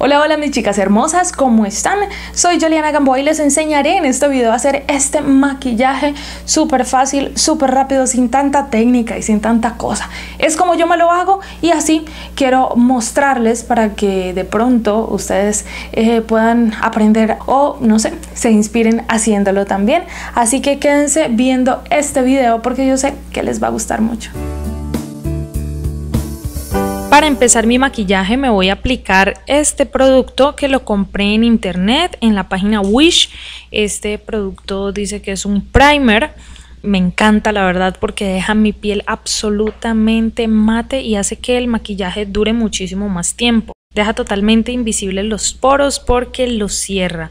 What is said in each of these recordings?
Hola, hola mis chicas hermosas, ¿cómo están? Soy Juliana Gamboa y les enseñaré en este video a hacer este maquillaje súper fácil, súper rápido, sin tanta técnica y sin tanta cosa. Es como yo me lo hago y así quiero mostrarles para que de pronto ustedes eh, puedan aprender o no sé, se inspiren haciéndolo también. Así que quédense viendo este video porque yo sé que les va a gustar mucho. Empezar mi maquillaje me voy a aplicar este producto que lo compré en internet en la página Wish. Este producto dice que es un primer. Me encanta la verdad porque deja mi piel absolutamente mate y hace que el maquillaje dure muchísimo más tiempo. Deja totalmente invisibles los poros porque los cierra.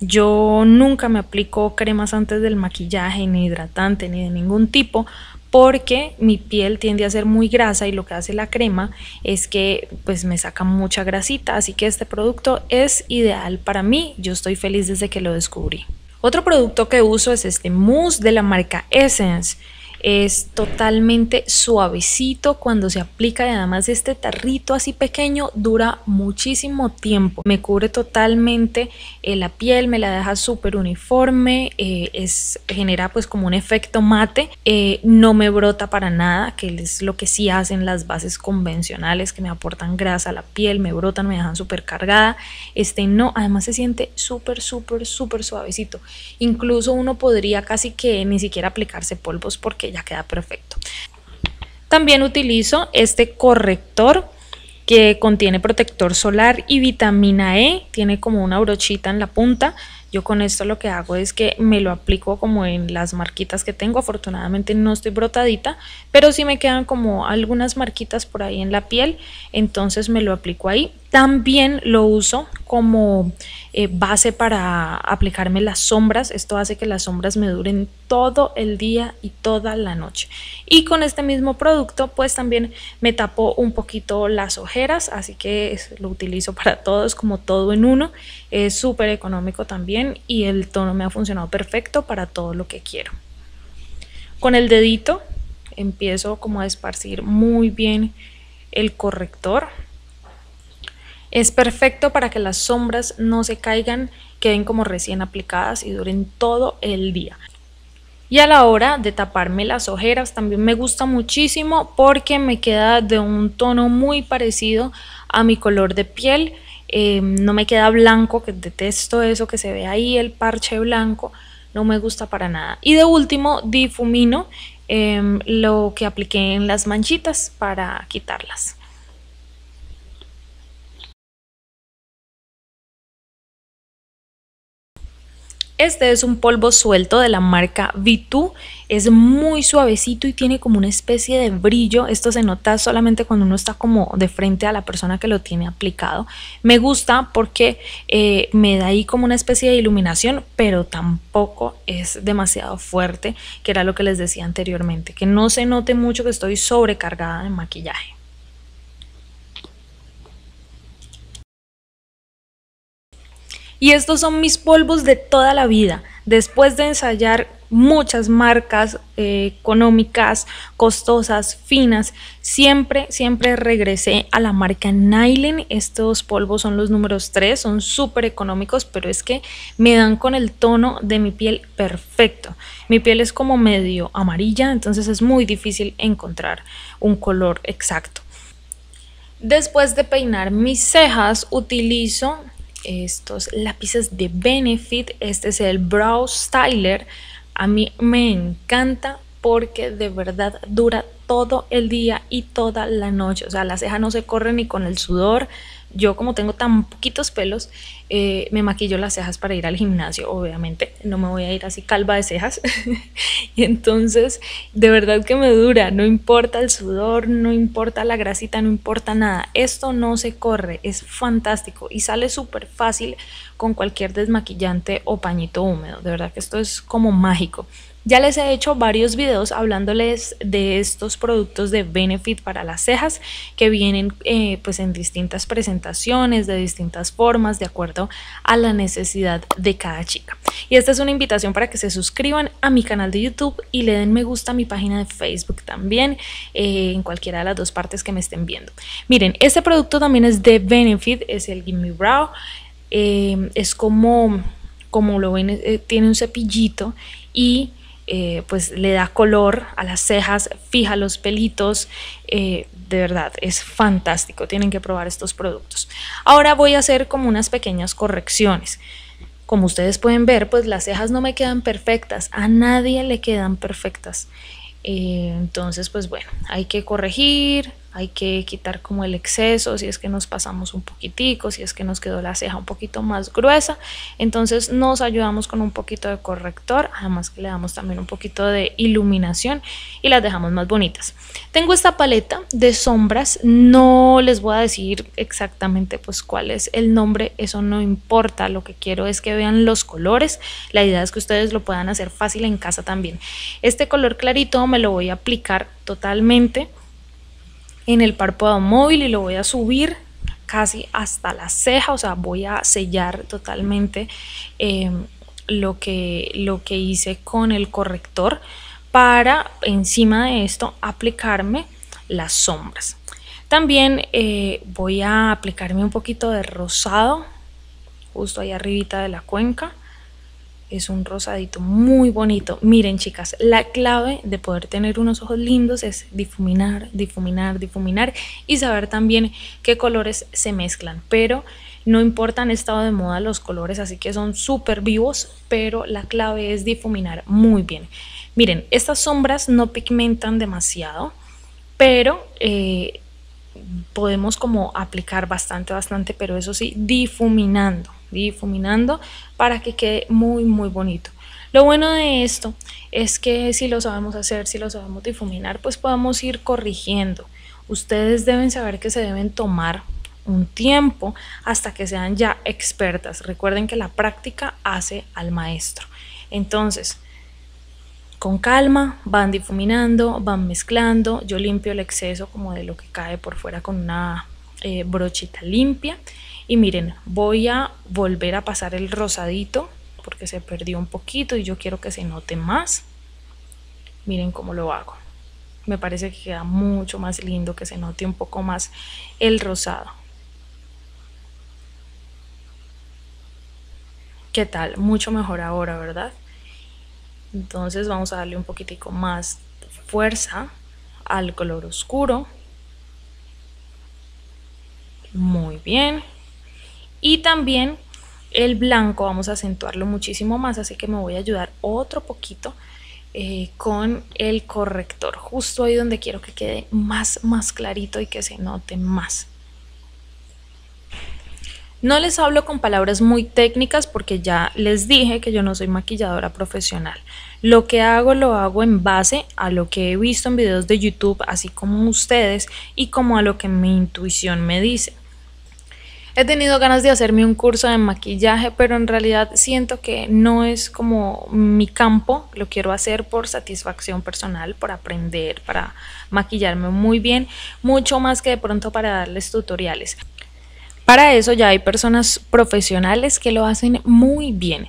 Yo nunca me aplico cremas antes del maquillaje, ni hidratante, ni de ningún tipo, porque mi piel tiende a ser muy grasa y lo que hace la crema es que pues me saca mucha grasita, así que este producto es ideal para mí, yo estoy feliz desde que lo descubrí. Otro producto que uso es este mousse de la marca Essence es totalmente suavecito cuando se aplica y además este tarrito así pequeño dura muchísimo tiempo. Me cubre totalmente eh, la piel me la deja súper uniforme eh, es genera pues como un efecto mate eh, no me brota para nada que es lo que sí hacen las bases convencionales que me aportan grasa a la piel me brotan me dejan súper cargada este no además se siente súper súper súper suavecito. Incluso uno podría casi que ni siquiera aplicarse polvos porque ya queda perfecto. También utilizo este corrector que contiene protector solar y vitamina E, tiene como una brochita en la punta. Yo con esto lo que hago es que me lo aplico como en las marquitas que tengo. Afortunadamente no estoy brotadita, pero sí me quedan como algunas marquitas por ahí en la piel. Entonces me lo aplico ahí. También lo uso como eh, base para aplicarme las sombras. Esto hace que las sombras me duren todo el día y toda la noche. Y con este mismo producto pues también me tapo un poquito las ojeras, así que lo utilizo para todos como todo en uno. Es súper económico también y el tono me ha funcionado perfecto para todo lo que quiero. Con el dedito empiezo como a esparcir muy bien el corrector es perfecto para que las sombras no se caigan, queden como recién aplicadas y duren todo el día. Y a la hora de taparme las ojeras también me gusta muchísimo porque me queda de un tono muy parecido a mi color de piel. Em, no me queda blanco, que detesto eso que se ve ahí, el parche blanco. No me gusta para nada. Y de último difumino em, lo que apliqué en las manchitas para quitarlas. Este es un polvo suelto de la marca V2, es muy suavecito y tiene como una especie de brillo, esto se nota solamente cuando uno está como de frente a la persona que lo tiene aplicado. Me gusta porque eh, me da ahí como una especie de iluminación, pero tampoco es demasiado fuerte, que era lo que les decía anteriormente, que no se note mucho que estoy sobrecargada de maquillaje. Y estos son mis polvos de toda la vida. Después de ensayar muchas marcas eh, económicas, costosas, finas, siempre, siempre regresé a la marca Nylen. Estos polvos son los números 3, son súper económicos, pero es que me dan con el tono de mi piel perfecto. Mi piel es como medio amarilla, entonces es muy difícil encontrar un color exacto. Después de peinar mis cejas, utilizo estos lápices de Benefit. Este es el Brow Styler. A mí me encanta porque de verdad dura todo el día y toda la noche. O sea, la ceja no se corre ni con el sudor. Yo como tengo tan poquitos pelos, eh, me maquillo las cejas para ir al gimnasio, obviamente. No me voy a ir así calva de cejas. y entonces, de verdad que me dura. No importa el sudor, no importa la grasita, no importa nada. Esto no se corre, es fantástico y sale súper fácil con cualquier desmaquillante o pañito húmedo. De verdad que esto es como mágico. Ya les he hecho varios videos hablándoles de estos productos de Benefit para las cejas que vienen eh, pues en distintas presentaciones, de distintas formas, de acuerdo a la necesidad de cada chica. Y esta es una invitación para que se suscriban a mi canal de YouTube y le den me gusta a mi página de Facebook también, eh, en cualquiera de las dos partes que me estén viendo. Miren, este producto también es de Benefit, es el Gimme Brow. Eh, es como, como lo ven, tiene un cepillito y eh, pues le da color a las cejas, fija los pelitos, de verdad es fantástico, tienen que probar estos productos. Ahora voy a hacer como unas pequeñas correcciones. Como ustedes pueden ver, pues las cejas no me quedan perfectas, a nadie le quedan perfectas. entonces, pues bueno, hay que corregir, hay que quitar como el exceso, si es que nos pasamos un poquitico, si es que nos quedó la ceja un poquito más gruesa, entonces nos ayudamos con un poquito de corrector, además que le damos también un poquito de iluminación y las dejamos más bonitas. Tengo esta paleta de sombras, no les voy a decir exactamente pues cuál es el nombre, eso no importa, lo que quiero es que vean los colores, la idea es que ustedes lo puedan hacer fácil en casa también. Este color clarito me lo voy a aplicar totalmente en el párpado móvil y lo voy a subir casi hasta la ceja, o sea, voy a sellar totalmente em, lo, que, lo que hice con el corrector para encima de esto aplicarme las sombras. También eh, voy a aplicarme un poquito de rosado justo ahí arribita de la cuenca es un rosadito muy bonito. Miren chicas, la clave de poder tener unos ojos lindos es difuminar, difuminar, difuminar y saber también qué colores se mezclan. Pero no importa en estado de moda los colores, así que son súper vivos, pero la clave es difuminar muy bien. Miren, estas sombras no pigmentan demasiado, pero... Eh, podemos como aplicar bastante, bastante, pero eso sí, difuminando difuminando para que quede muy muy bonito. Lo bueno de esto es que si lo sabemos hacer, si lo sabemos difuminar, pues podemos ir corrigiendo. Ustedes deben saber que se deben tomar un tiempo hasta que sean ya expertas. Recuerden que la práctica hace al maestro. Entonces, con calma, van difuminando, van mezclando. Yo limpio el exceso como de lo que cae por fuera con una eh, brochita limpia y miren, voy a volver a pasar el rosadito porque se perdió un poquito y yo quiero que se note más. Miren cómo lo hago. Me parece que queda mucho más lindo, que se note un poco más el rosado. ¿Qué tal? Mucho mejor ahora, ¿verdad? Entonces vamos a darle un poquitico más fuerza al color oscuro. Muy bien y también el blanco vamos a acentuarlo muchísimo más así que me voy a ayudar otro poquito eh, con el corrector justo ahí donde quiero que quede más más clarito y que se note más no les hablo con palabras muy técnicas porque ya les dije que yo no soy maquilladora profesional. Lo que hago lo hago en base a lo que he visto en videos de YouTube, así como ustedes, y como a lo que mi intuición me dice. He tenido ganas de hacerme un curso de maquillaje, pero en realidad siento que no es como mi campo. Lo quiero hacer por satisfacción personal, por aprender, para maquillarme muy bien, mucho más que de pronto para darles tutoriales. Para eso ya hay personas profesionales que lo hacen muy bien.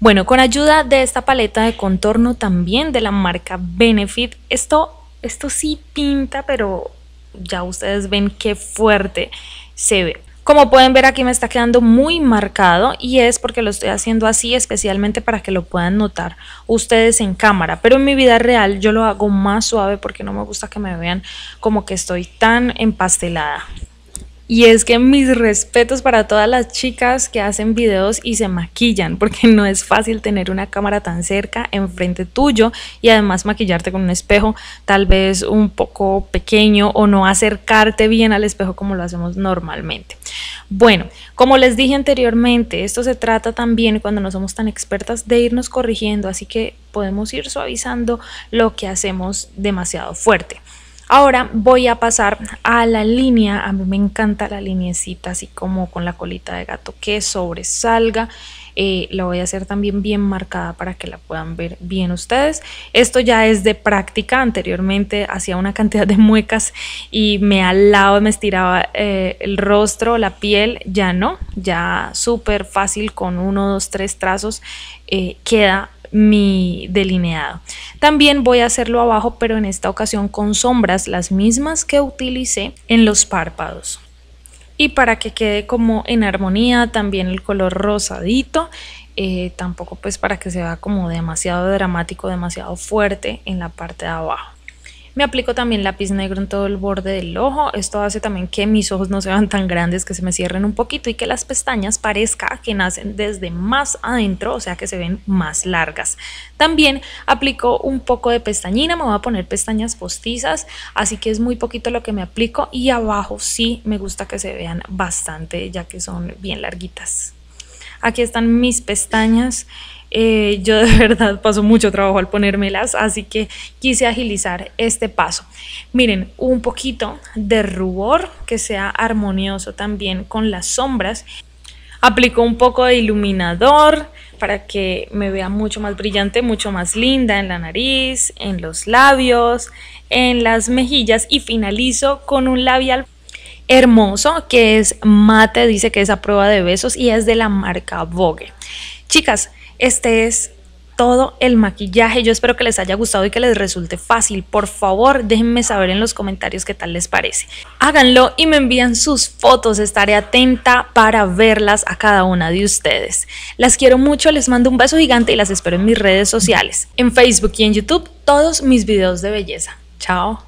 Bueno, con ayuda de esta paleta de contorno también de la marca Benefit, esto, esto sí pinta, pero ya ustedes ven qué fuerte se ve. Como pueden ver aquí me está quedando muy marcado y es porque lo estoy haciendo así especialmente para que lo puedan notar ustedes en cámara. Pero en mi vida real yo lo hago más suave porque no me gusta que me vean como que estoy tan empastelada. Y es que mis respetos para todas las chicas que hacen videos y se maquillan, porque no es fácil tener una cámara tan cerca enfrente tuyo y además maquillarte con un espejo tal vez un poco pequeño o no acercarte bien al espejo como lo hacemos normalmente. Bueno, como les dije anteriormente, esto se trata también cuando no somos tan expertas de irnos corrigiendo, así que podemos ir suavizando lo que hacemos demasiado fuerte. Ahora voy a pasar a la línea, a mí me encanta la linecita así como con la colita de gato que sobresalga. Eh, la voy a hacer también bien marcada para que la puedan ver bien ustedes. Esto ya es de práctica, anteriormente hacía una cantidad de muecas y me alaba, me estiraba eh, el rostro, la piel, ya no, ya súper fácil con uno, dos, tres trazos eh, queda mi delineado. También voy a hacerlo abajo, pero en esta ocasión con sombras, las mismas que utilicé en los párpados y para que quede como en armonía también el color rosadito eh, tampoco pues para que se vea como demasiado dramático demasiado fuerte en la parte de abajo me aplico también lápiz negro en todo el borde del ojo. Esto hace también que mis ojos no se vean tan grandes, que se me cierren un poquito y que las pestañas parezca que nacen desde más adentro, o sea que se ven más largas. También aplico un poco de pestañina, me voy a poner pestañas postizas, así que es muy poquito lo que me aplico y abajo sí me gusta que se vean bastante ya que son bien larguitas. Aquí están mis pestañas. Eh, yo de verdad paso mucho trabajo al ponérmelas, así que quise agilizar este paso. Miren, un poquito de rubor que sea armonioso también con las sombras. Aplico un poco de iluminador para que me vea mucho más brillante, mucho más linda en la nariz, en los labios, en las mejillas y finalizo con un labial hermoso que es mate, dice que es a prueba de besos y es de la marca Vogue. Chicas, este es todo el maquillaje. Yo espero que les haya gustado y que les resulte fácil. Por favor, déjenme saber en los comentarios qué tal les parece. Háganlo y me envían sus fotos. Estaré atenta para verlas a cada una de ustedes. Las quiero mucho, les mando un beso gigante y las espero en mis redes sociales. En Facebook y en YouTube, todos mis videos de belleza. Chao.